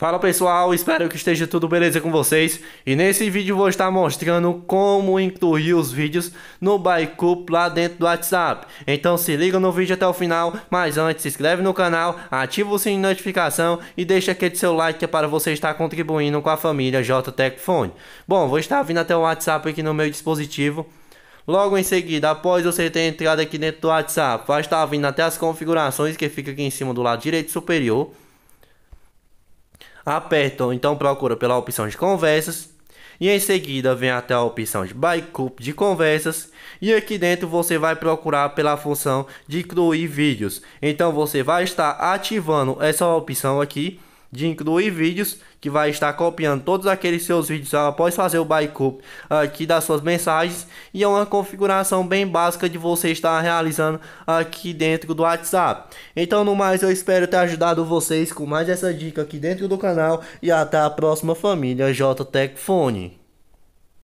Fala pessoal, espero que esteja tudo beleza com vocês e nesse vídeo vou estar mostrando como incluir os vídeos no Baicup lá dentro do WhatsApp. Então se liga no vídeo até o final, mas antes se inscreve no canal, ativa o sininho de notificação e deixa aquele seu like é para você estar contribuindo com a família JTech Phone. Bom, vou estar vindo até o WhatsApp aqui no meu dispositivo. Logo em seguida, após você ter entrado aqui dentro do WhatsApp, vai estar vindo até as configurações que fica aqui em cima do lado direito superior apertam, então procura pela opção de conversas. E em seguida vem até a opção de backup de conversas. E aqui dentro você vai procurar pela função de incluir vídeos. Então você vai estar ativando essa opção aqui de incluir vídeos, que vai estar copiando todos aqueles seus vídeos após fazer o backup aqui das suas mensagens e é uma configuração bem básica de você estar realizando aqui dentro do WhatsApp. Então no mais eu espero ter ajudado vocês com mais essa dica aqui dentro do canal e até a próxima família JTech Phone.